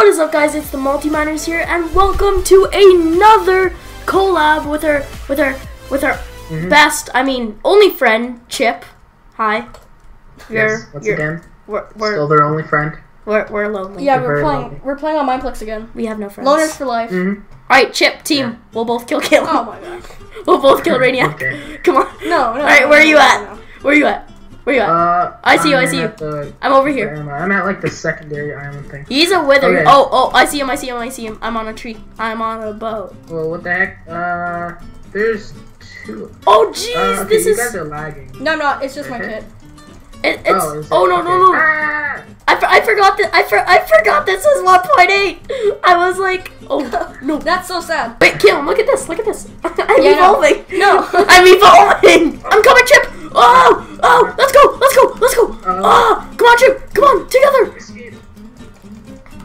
What is up, guys? It's the Multi-Miners here, and welcome to another collab with our with our with our Mhm. best, I mean, only friend, Chip. Hi. You're, Yes, once you're again, we're we're, still their only friend. we're we're lonely. Yeah, You're we're playing. lonely. We're playing on Mineplex again. We have no friends. Loners for life. Mm-hmm. All right, Chip team. We'll both kill Caleb. Oh my god. We'll both kill Rainiac. Okay. Come on. No, no. All right, no, where are you no, at? no. Where you at? Where you at? Uh, I see you, I I'm see you. the- I'm over here. am I? I'm at like the secondary island thing. He's a wither. Okay. Oh, oh, I see him. I see him. I see him. I'm on a tree. I'm on a boat. Well, what the heck? Uh, there's two. Oh, jeez, Uh, okay, this you is. guys are lagging. No, no, it's just my Okay. kid. It, it's. oh, is it? Oh no no Okay. no! Ah! I, for, I forgot that I for, I forgot this was 1.8. I was like, oh no. That's so sad. Wait, kill him! Look at this! Look at this! I'm Yeah, no. evolving. No. I'm evolving. I'm coming, Chip. Oh oh! Let's go! Let's go! Let's go! Uh. Oh, come on, Chip! Come on, together!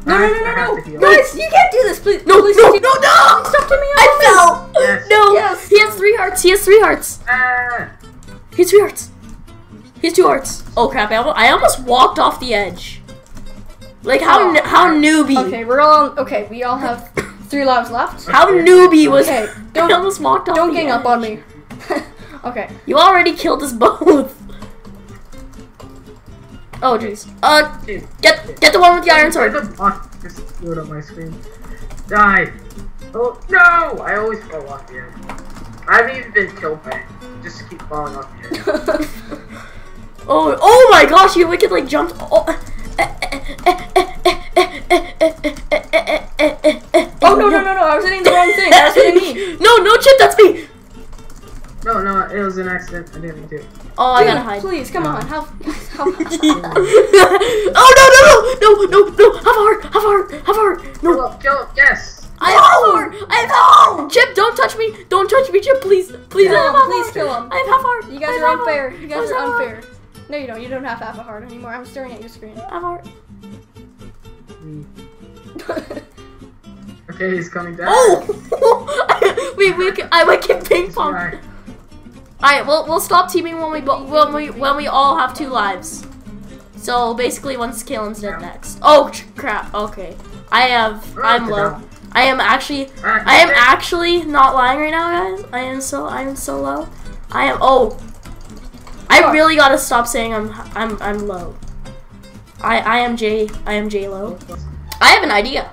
No, no, no, no, no. Guys, you can't do this, please. No please no no no! Stop to me. I fell. Yes. No. Yes. He has three hearts. He has three hearts. Ah! He has three hearts. He has two hearts. Oh crap! I almost, I almost walked off the edge. Like how Oh. how newbie? Okay, we're all. Okay, we all have three lives left. How newbie was? Okay, don't- almost walked off. Don't gang up on me. okay. You already killed us both. Oh jeez. Uh, get get the one with the iron sword. There's a block just explode on my screen. Die! Oh no! I always fall off the edge. I haven't even been killed by it. Just keep falling off the edge. Oh oh my gosh! You wicked like jumped. Oh. Oh no no no no! I was hitting the wrong thing. That's what I mean. No no chip, that's me. No, no, it was an accident. I didn't mean to. Oh, I gotta Dude, hide. Please, come on. How? How? oh no no no no no no! Have a heart! Have a heart! Have a heart! Kill No! him, kill him, yes! I have a heart! I have a heart! Chip, don't touch me! Don't touch me, Chip! Please, please! Kill I have him, please heart. kill him. I have half a heart. You guys are unfair. You guys are unfair. No, you don't. You don't have half a heart anymore. I'm staring at your screen. I have a heart. Okay, he's coming down. Oh! we we can, I went get ping pong. Alright. Alright, we'll we'll stop teaming when we when we when we all have two lives. So basically, once Kalen's dead next. Oh crap! Okay, I have I'm low. I am actually I am actually not lying right now, guys. I am so I am so low. I am oh. I really gotta stop saying I'm I'm I'm low. I I am J I am J low. I have an idea.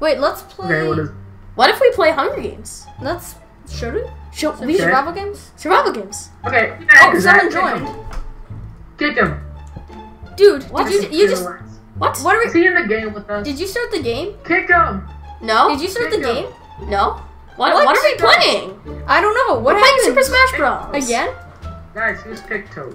Wait, let's play. Okay, what is. What if we play Hunger Games? Let's. Should we? Show, So we Okay. survival games? survival games. Okay, Oh, is someone that- joined. Kick him. Dude, What? did you you just What? what are Is we? he in the game with us? Did you start the game? Kick him! No. Did you start the Bingo. game? No. What? What? What, are we playing? I don't know. What We're playing? Super Smash Bros. Again? Guys, who's Pigtoad?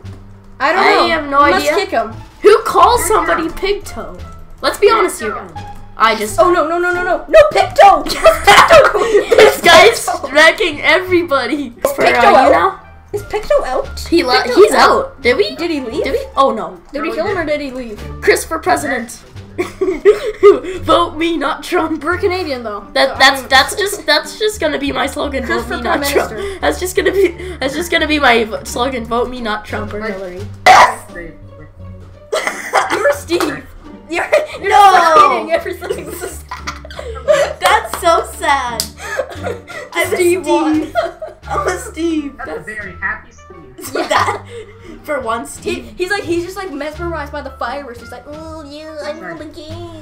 I don't I know. have no You idea. Must kick him. Who calls somebody pigtoe? Let's be honest here, guys. I just. Oh no no no no no no Picto! this guy's wrecking everybody. Uh, Picto out? now? Is Picto out? He Picto He's out. Did we? Did he leave? Did we? Oh no. Did we kill him or did he leave? Chris for president. Vote me, not Trump. We're Canadian though. That that's that's just that's just gonna be my slogan. Chris Vote for me, not Trump. Minister. That's just gonna be that's just gonna be my slogan. Vote me, not Trump or Hillary. They- You're Steve. You're, you're No. succeeding everything. That's so sad. I'm Steve Steve. won. I'm a Steve. That's a very happy Steve. that for once, He, Steve. he's like he's just like mesmerized by the fireworks. He's like, oh yeah, I know the game.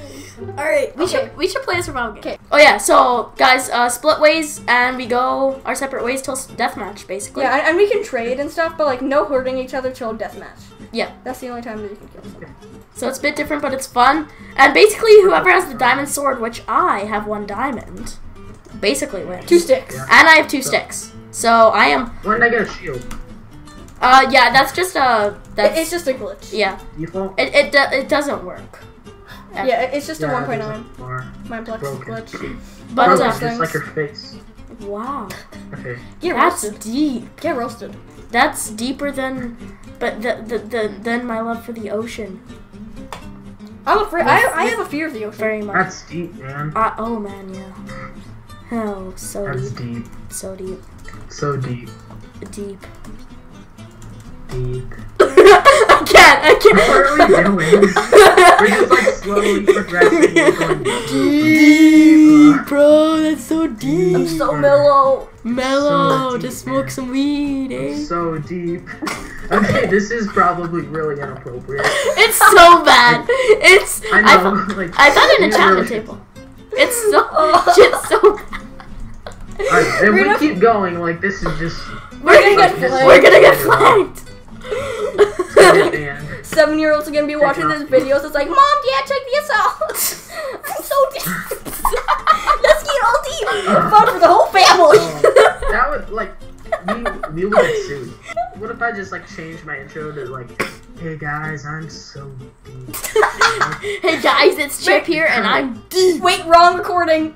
All right, we Okay. should we should play a survival game. Okay. Oh yeah, so guys, uh, split ways and we go our separate ways till s- deathmatch, basically. Yeah, and, and we can trade and stuff, but like no hurting each other till deathmatch. Yeah. That's the only time that you can kill someone. So it's a bit different, but it's fun. And basically, whoever has the diamond sword, which I have one diamond, basically wins. Two sticks. Yeah. And I have two sticks. So I am. When did I get a shield? Uh, yeah, that's just a. That's it's just a glitch. yeah. Default? It it do, it doesn't work. Yeah, it- it's just a Yeah, 1.9 there's a bar. Mineplex Broken. glitch. But Broken. uh, just like your face. wow, Okay. Get that's roasted. deep. Get roasted. That's deeper than, but the the, the than my love for the ocean. I'm afraid. I, I have a fear of the ocean. Very much. That's deep, man. Uh, oh man, yeah. Oh, so That's deep, deep. so deep, So deep. deep. Deep. I can't. I can't. What are we doing? We're just like slowly progressing. We're Deep, bro. That's so deep. I'm so mellow. mellow. so Just smoke man. some weed, eh? so deep. Okay, this is probably really inappropriate. It's so bad. It's. I I, know. fo- like, I found an you enchantment really- table. It's so. Shit's so. bad. Alright, if We're we gonna- keep going, like this is just We're gonna get This flagged. We're gonna get so flagged. Seven year olds are gonna be watching this video. So it's like, Mom, Dad, check this out. I'm so deep. Let's get all deep. Fun for the whole family. Oh, that would like we we would get sued. What if I just like change my intro to like, hey guys, I'm so deep. hey guys, it's Chip here, and I'm deep. Wait, wrong recording.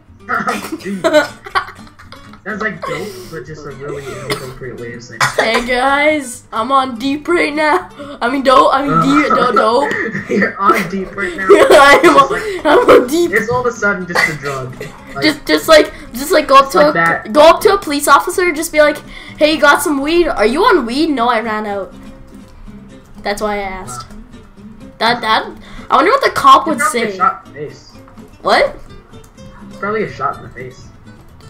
That's like dope, but just a really inappropriate way of saying. Hey guys, I'm on deep right now. I mean, dope. I mean, deep, uh, dope, dope. You're on deep right now. I'm, on, like- I'm on deep. It's all of a sudden just a drug. Like, Just, just like, just like, go up to like a, go up to a police officer. Just be like, "Hey, you got some weed? Are you on weed? No, I ran out." That's why I asked. That, that. I wonder what the cop would say. a shot in the face. What? Probably a shot in the face.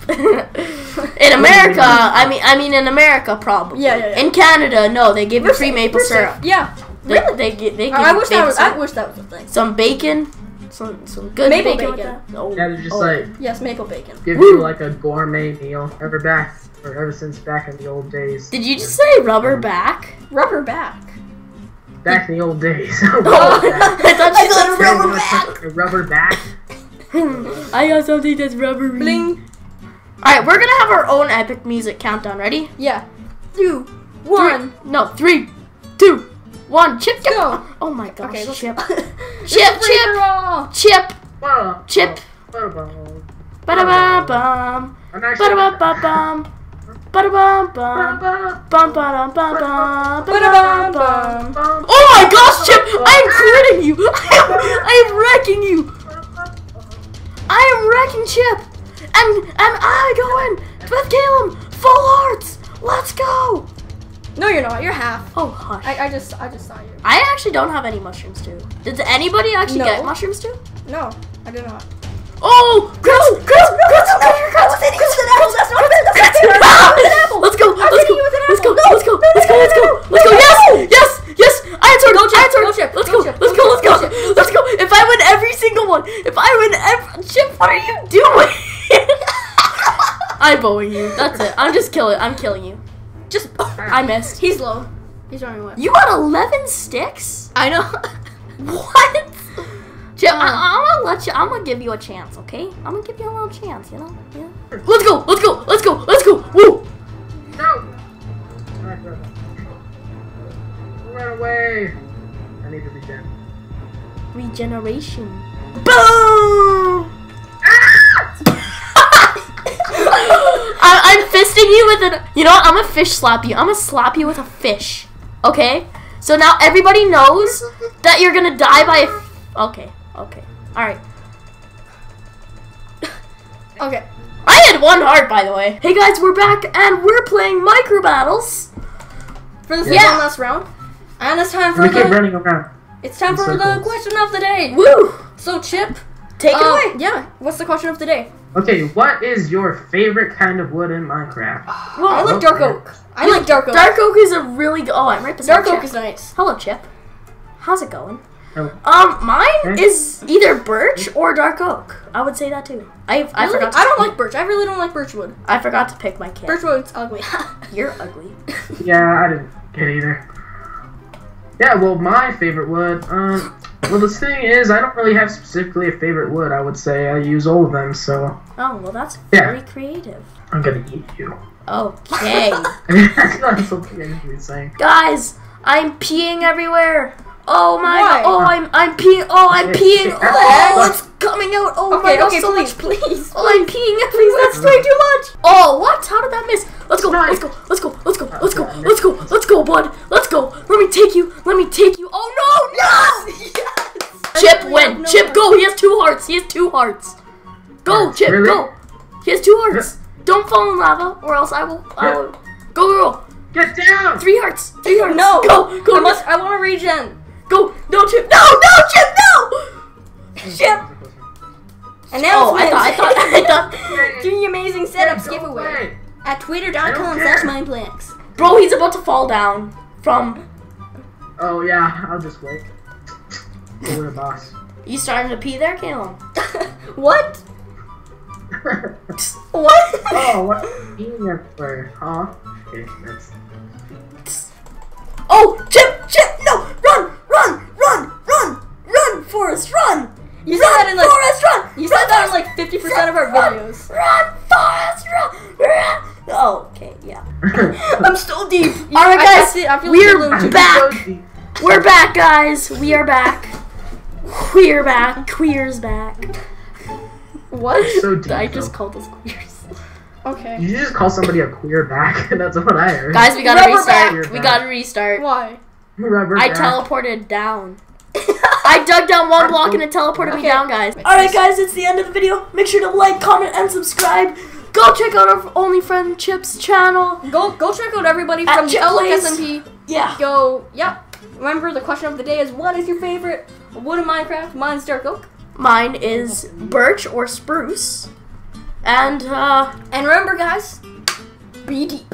in America, I mean, I mean, in America, probably. Yeah, yeah, yeah. In Canada, no, they give you free maple We're syrup. Yeah. They, they, gi- they give I, I wish that was. I wish that was a thing. some bacon, some some good Maple bacon, with bacon. Oh. Yeah, they're just Oh. like Yes, maple bacon. give Woo. you like a gourmet meal. Ever back or ever since back in the old days. Did you just say rubber um, back? Rubber back. Back in the old days. Oh, Rubber I thought you said back. rubber back. Rubber back. I got something that's rubbery. Bling. Alright, we're gonna have our own epic music countdown. Ready? Yeah. Two, one. Three, no, three, two, one. Chip. Go. Oh my gosh, okay, chip. chip, chip, chip, chip, chip. Bada bum bum. Bada Oh my gosh, Chip! I'm quitting you. I'm, I'm wrecking you. I am wrecking Chip. And am I going with Caleb? Full hearts. Let's go. No, you're not. You're half. Oh hush. I, I just I just saw you. I actually don't have any mushrooms too. Did anybody actually no. get mushrooms too? No, I did not. Oh, Chris, no, Chris, no, Chris, no, no, Chris, I was hitting Chris, you with an apple. That's not Chris, that's Chris, Chris, ah! with an apple. Let's go, let's go, let's go, let's go, let's go, let's go, let's go. Yes, yes, yes. I answered. Go chip, I answered. Go chip, let's go, chip, let's go, let's go, let's go. If I win every single one, if I win every chip, what are you doing? I'm bowing you. That's it. I'm just killing. I'm killing you. Just. I missed. He's low. He's running away. You got 11 sticks? I know. What? Chip, Uh. I, I'm gonna let you. I'm gonna give you a chance, okay? I'm gonna give you a little chance, you know? Yeah. Let's go. Let's go. Let's go. Let's go. Woo! No. Run. Run away. I need to regen. Regeneration. Boom! I'm fisting you with an. You know what? I'm gonna fish slap you. I'm gonna slap you with a fish. Okay? So now everybody knows that you're gonna die by a. F- okay. Okay. Alright. Okay. I had one heart, by the way. Hey guys, we're back and we're playing micro battles. For this Yeah. one last round. And it's time for We keep the. running around. It's time in for the question of the day. Woo! So Chip, Take it uh, away. Yeah. What's the question of the day? Okay, what is your favorite kind of wood in Minecraft? Well, I like dark oak. I like dark oak. Dark oak is a really good. Oh, I'm right beside Dark Chip. oak is nice. Hello, Chip. How's it going? Oh. Um, mine Okay. is either birch or dark oak. I would say that too. I I Really? forgot. To, I don't like birch. I really don't like birchwood. I forgot to pick my kid. Birchwood's ugly. You're ugly. Yeah, I didn't get either. Yeah, well, my favorite wood. Um, well, the thing is, I don't really have specifically a favorite wood. I would say I use all of them, so Oh well, that's Yeah. very creative. I'm gonna eat you. Okay, That's not something I should be saying. guys, I'm peeing everywhere. Oh my Why? god! Oh, I'm I'm peeing. Oh, I'm peeing. Oh, okay. it's coming out. Oh my okay, god, okay, so please, much. please. Oh, I'm peeing. Please, that's way too much. Oh, what? How did that miss? Let's go. Let's go. Let's go. Let's go. Let's go. Let's go. Let's go, bud. Let's go. Let me take you. Let me take you. Oh no! No! Yes! Chip win. no Chip heart. go. He has two hearts. He has two hearts. Go, Hearts, Chip. really? Go. He has two hearts. Don't fall in lava, or else I will. I will. Go, girl. Get down! Three hearts. Three hearts. No. Go. Go. I must. I want to regen. Go. No, Chip. No. No, Chip. No. Chip. Oh, Announcement. I thought. I thought. I thought. Three amazing setups Don't giveaway play. at twitter.com don't slash care. Mineplex. Bro, he's about to fall down from. Oh yeah, I'll just wait. Oh, we're a boss. You starting to pee there, Caleb? what? What? oh, what? Eating everywhere, huh? Okay, that's. Oh, Chip. Chip. No. Run. Run. Run. Run. Run, Forrest. Run. You said that in like Forrest. Run. you said that in like 50% of our videos. Run, Forrest. Run. Run. Oh, okay. Yeah. I'm still deep. All right, I- I guys. feel- I feel we're a little back. We're back, guys. We are back. We're back. Queer's back. What? so deep. I just though. called us queers. Okay. You just call somebody a queer back. That's what I heard. Guys, we gotta Rubber restart. back. We gotta restart. Why? Rubber I back. teleported down. I dug down one block and it teleported me down, guys. Alright, guys, it's the end of the video. Make sure to like, comment, and subscribe. Go check out our OnlyFriend Chips channel. Go go check out everybody At from Chip Outlook Plays. SMP. Yeah. Go. Yep. Remember the question of the day is what is your favorite wood in Minecraft? Mine's dark oak. Mine is birch or spruce. And, uh, And remember, guys, be deep.